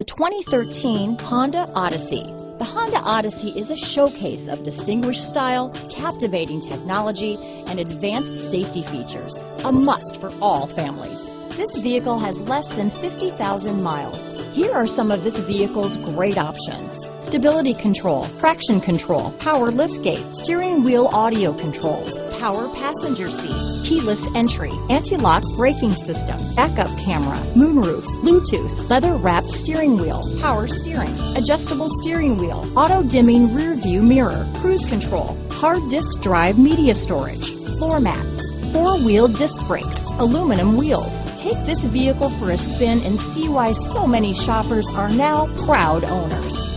The 2013 Honda Odyssey. The Honda Odyssey is a showcase of distinguished style, captivating technology, and advanced safety features. A must for all families. This vehicle has less than 50,000 miles. Here are some of this vehicle's great options. Stability control, traction control, power liftgate, steering wheel audio controls, power passenger seat, keyless entry, anti-lock braking system, backup camera, moonroof, Bluetooth, leather wrapped steering wheel, power steering, adjustable steering wheel, auto dimming rear view mirror, cruise control, hard disk drive media storage, floor mats, four wheel disc brakes, aluminum wheels. Take this vehicle for a spin and see why so many shoppers are now proud owners.